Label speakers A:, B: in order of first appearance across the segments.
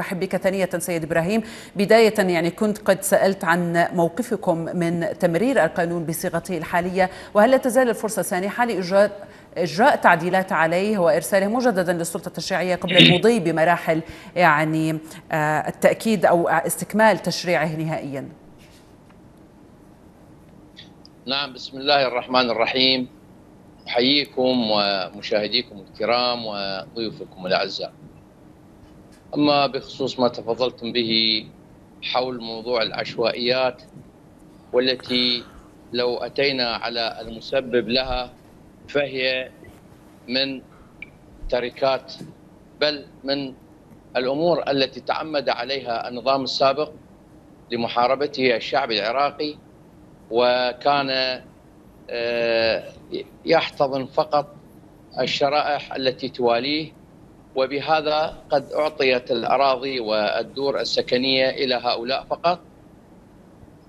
A: رحب بك ثانية سيد إبراهيم. بداية يعني كنت قد سألت عن موقفكم من تمرير القانون بصيغته الحالية وهل لا تزال الفرصة سانحة لإجراء إجراء تعديلات عليه وإرساله مجددا للسلطة التشريعية قبل المضي بمراحل يعني التأكيد أو استكمال تشريعه نهائيا؟
B: نعم بسم الله الرحمن الرحيم. أحييكم ومشاهديكم الكرام وضيوفكم الأعزاء. أما بخصوص ما تفضلتم به حول موضوع العشوائيات والتي لو أتينا على المسبب لها فهي من تركات بل من الأمور التي تعمد عليها النظام السابق لمحاربته الشعب العراقي وكان يحتضن فقط الشرائح التي تواليه وبهذا قد أعطيت الأراضي والدور السكنية إلى هؤلاء فقط.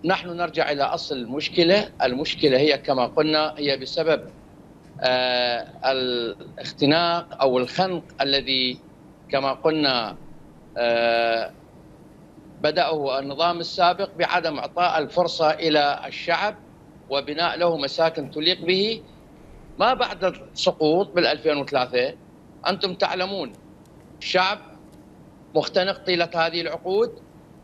B: نحن نرجع إلى أصل المشكلة. المشكلة هي كما قلنا هي بسبب آه الاختناق أو الخنق الذي كما قلنا آه بدأه النظام السابق بعدم إعطاء الفرصة إلى الشعب وبناء له مساكن تليق به. ما بعد السقوط بال 2003 أنتم تعلمون الشعب مختنق طيلة هذه العقود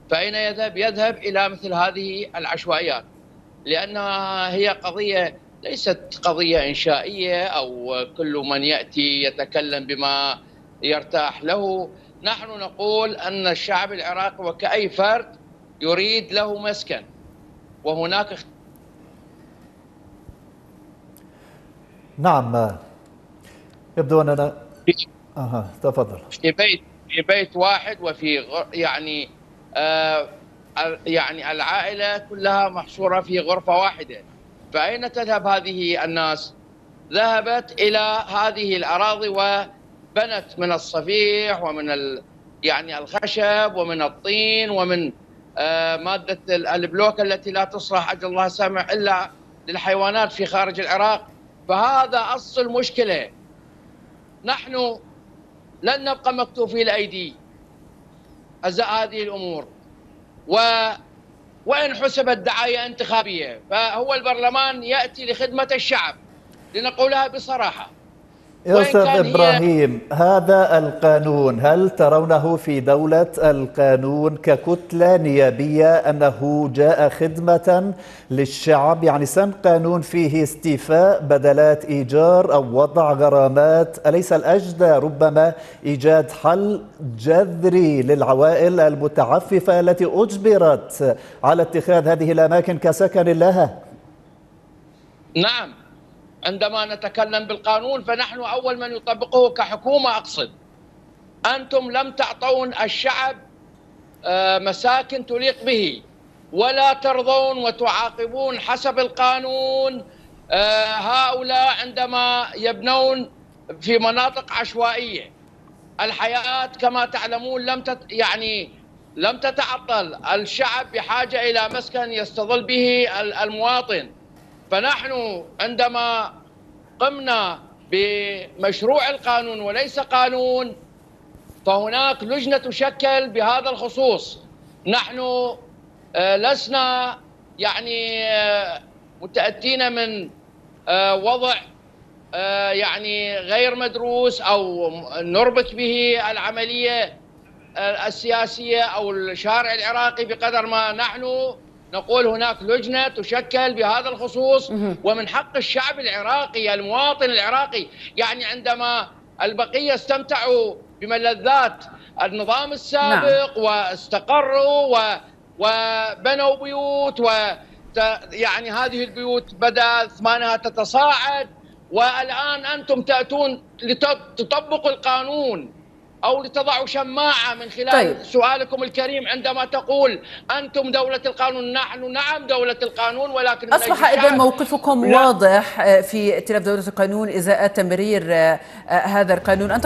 B: فأين يذهب؟ يذهب إلى مثل هذه العشوائيات لأنها هي قضية ليست قضية إنشائية أو كل من يأتي يتكلم بما يرتاح له نحن نقول أن الشعب العراقي وكأي فرد يريد له مسكن وهناك
C: نعم يبدو أننا أها تفضل.
B: في بيت في بيت واحد وفي يعني آه يعني العائلة كلها محصوره في غرفة واحدة. فأين تذهب هذه الناس؟ ذهبت إلى هذه الأراضي وبنت من الصفيح ومن ال يعني الخشب ومن الطين ومن آه مادة البلوك التي لا تصلح أجل الله سامع إلا للحيوانات في خارج العراق. فهذا أصل المشكلة. نحن لن نبقى مكتوفي الايدي أزاء هذه الأمور. و وإن حسبت دعايه انتخابية فهو البرلمان يأتي لخدمة الشعب لنقولها بصراحة.
C: يا أستاذ إبراهيم هذا القانون هل ترونه في دولة القانون ككتلة نيابية أنه جاء خدمة للشعب؟ يعني سن قانون فيه استيفاء بدلات إيجار أو وضع غرامات أليس الأجدى ربما إيجاد حل جذري للعوائل المتعففة التي أجبرت على اتخاذ هذه الأماكن كسكن لها؟
B: نعم. عندما نتكلم بالقانون فنحن أول من يطبقه كحكومة أقصد. أنتم لم تعطون الشعب مساكن تليق به. ولا ترضون وتعاقبون حسب القانون. هؤلاء عندما يبنون في مناطق عشوائية. الحياة كما تعلمون لم تت يعني لم تتعطل. الشعب بحاجة إلى مسكن يستظل به المواطن. فنحن عندما قمنا بمشروع القانون وليس قانون فهناك لجنة تشكل بهذا الخصوص. نحن لسنا يعني متأتين من وضع يعني غير مدروس أو نربط به العملية السياسية أو الشارع العراقي بقدر ما نحن نقول هناك لجنة تشكل بهذا الخصوص ومن حق الشعب العراقي المواطن العراقي. يعني عندما البقية استمتعوا بملذات النظام السابق نعم. واستقروا و وبنوا بيوت و يعني هذه البيوت بدأ ثمانها تتصاعد. والآن أنتم تأتون لتطبقوا القانون. أو لتضعوا شماعة من خلال طيب. سؤالكم الكريم عندما تقول أنتم دولة القانون نحن نعم دولة القانون ولكن
A: أصبح إذا موقفكم لا. واضح في ائتلاف دولة القانون إزاء تمرير هذا القانون أنت